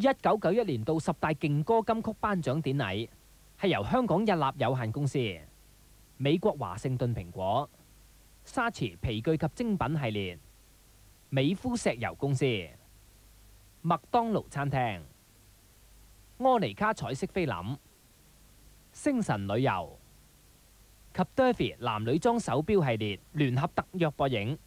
一九九一年度十大劲歌金曲颁奖典礼系由香港日立有限公司、美国华盛顿苹果、沙池皮具及精品系列、美孚石油公司、麦当劳餐厅、柯尼卡彩色菲林、星神旅游及 Durfy 男女装手表系列联合特约播映。